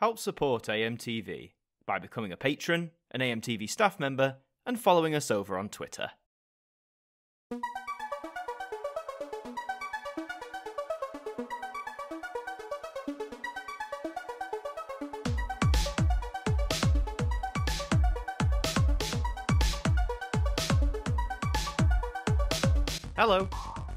Help support AMTV by becoming a patron, an AMTV staff member, and following us over on Twitter. Hello,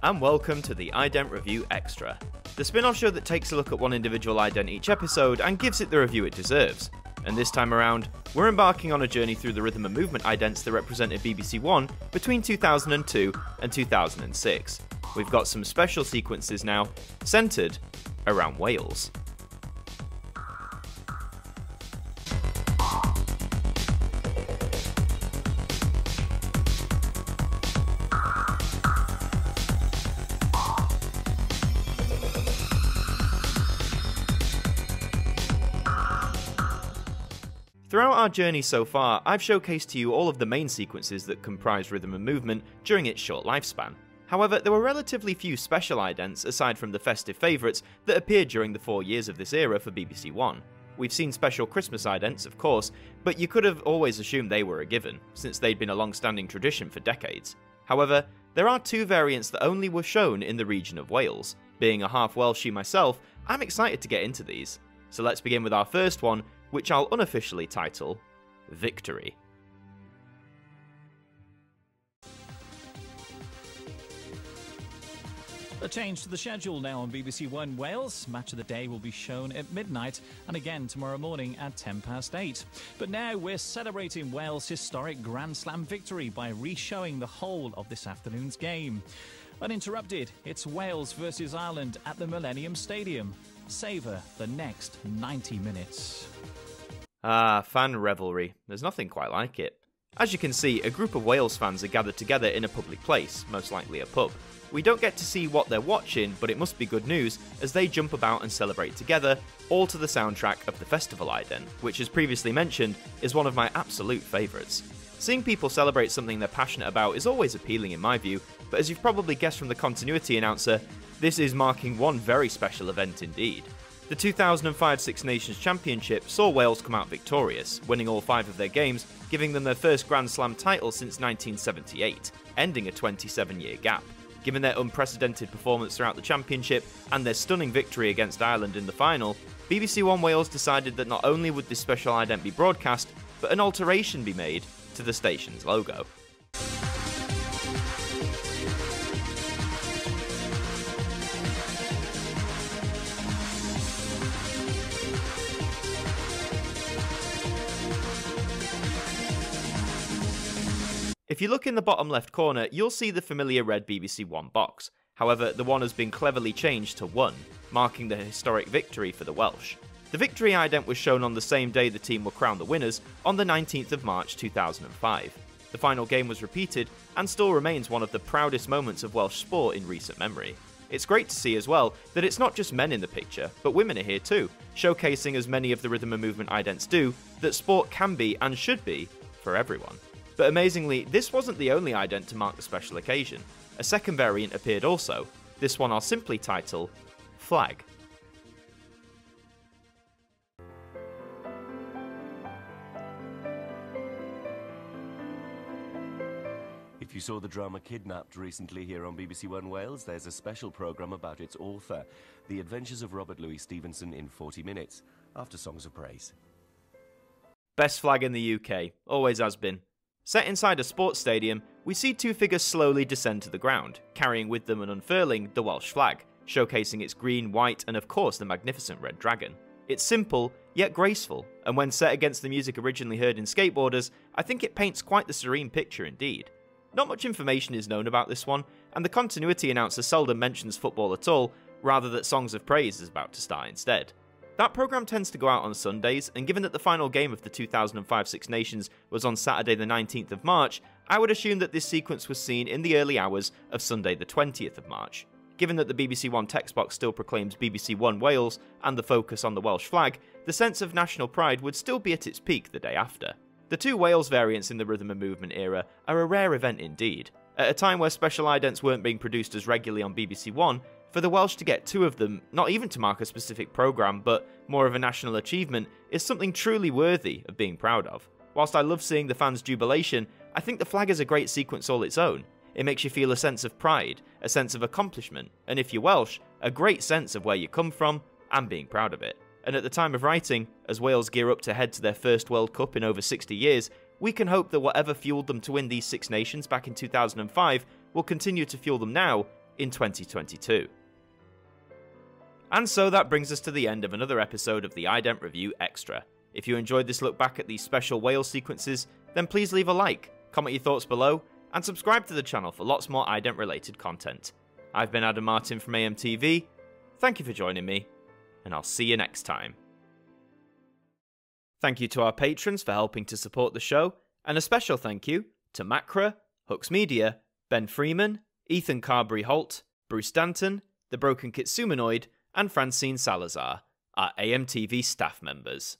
and welcome to the Ident Review Extra, the spin off show that takes a look at one individual ident each episode and gives it the review it deserves. And this time around, we're embarking on a journey through the rhythm and movement idents that represented BBC One between 2002 and 2006. We've got some special sequences now, centred around Wales. Throughout our journey so far, I've showcased to you all of the main sequences that comprise rhythm and movement during its short lifespan. However, there were relatively few special idents aside from the festive favourites that appeared during the four years of this era for BBC One. We've seen special Christmas idents, of course, but you could have always assumed they were a given, since they'd been a long standing tradition for decades. However, there are two variants that only were shown in the region of Wales. Being a half Welshie myself, I'm excited to get into these. So let's begin with our first one, which I'll unofficially title Victory. A change to the schedule now on BBC One Wales. Match of the day will be shown at midnight and again tomorrow morning at 10 past 8. But now we're celebrating Wales' historic Grand Slam victory by re-showing the whole of this afternoon's game. Uninterrupted, it's Wales versus Ireland at the Millennium Stadium. Savour the next 90 minutes. Ah, fan revelry. There's nothing quite like it. As you can see, a group of Wales fans are gathered together in a public place, most likely a pub. We don't get to see what they're watching, but it must be good news as they jump about and celebrate together, all to the soundtrack of the festival ident, which as previously mentioned is one of my absolute favourites. Seeing people celebrate something they're passionate about is always appealing in my view, but as you've probably guessed from the continuity announcer, this is marking one very special event indeed. The 2005 Six Nations Championship saw Wales come out victorious, winning all five of their games, giving them their first Grand Slam title since 1978, ending a 27 year gap. Given their unprecedented performance throughout the championship and their stunning victory against Ireland in the final, BBC One Wales decided that not only would this special ident be broadcast, but an alteration be made to the station's logo. If you look in the bottom left corner, you'll see the familiar red BBC One box. However, the one has been cleverly changed to 1, marking the historic victory for the Welsh. The victory ident was shown on the same day the team were crowned the winners, on the 19th of March 2005. The final game was repeated, and still remains one of the proudest moments of Welsh sport in recent memory. It's great to see as well that it's not just men in the picture, but women are here too, showcasing as many of the rhythm and movement idents do, that sport can be and should be for everyone. But amazingly, this wasn't the only ident to mark the special occasion. A second variant appeared also. This one I'll simply title Flag. If you saw the drama Kidnapped recently here on BBC One Wales, there's a special programme about its author, The Adventures of Robert Louis Stevenson in 40 minutes, after Songs of Praise. Best flag in the UK, always has been. Set inside a sports stadium, we see two figures slowly descend to the ground, carrying with them and unfurling the Welsh flag, showcasing its green, white, and of course the magnificent red dragon. It's simple, yet graceful, and when set against the music originally heard in Skateboarders, I think it paints quite the serene picture indeed. Not much information is known about this one, and the continuity announcer seldom mentions football at all, rather that Songs of Praise is about to start instead. That programme tends to go out on Sundays, and given that the final game of the 2005 Six Nations was on Saturday the 19th of March, I would assume that this sequence was seen in the early hours of Sunday the 20th of March. Given that the BBC One text box still proclaims BBC One Wales and the focus on the Welsh flag, the sense of national pride would still be at its peak the day after. The two Wales variants in the rhythm and movement era are a rare event indeed. At a time where special idents weren't being produced as regularly on BBC One, For the Welsh to get two of them, not even to mark a specific programme, but more of a national achievement, is something truly worthy of being proud of. Whilst I love seeing the fans' jubilation, I think the flag is a great sequence all its own. It makes you feel a sense of pride, a sense of accomplishment, and if you're Welsh, a great sense of where you come from and being proud of it. And at the time of writing, as Wales gear up to head to their first World Cup in over 60 years, we can hope that whatever fueled them to win these Six Nations back in 2005 will continue to fuel them now in 2022. And so that brings us to the end of another episode of the Ident Review Extra. If you enjoyed this look back at these special Wales sequences, then please leave a like, comment your thoughts below, and subscribe to the channel for lots more Ident related content. I've been Adam Martyn from AMTV, thank you for joining me, and I'll see you next time. Thank you to our patrons for helping to support the show, and a special thank you to Macra, Hux Media, Ben Freeman, Ethan Carberry Holt, Bruce Danton, The Broken Kitsumanoid, and Francine Salazar, our AMTV staff members.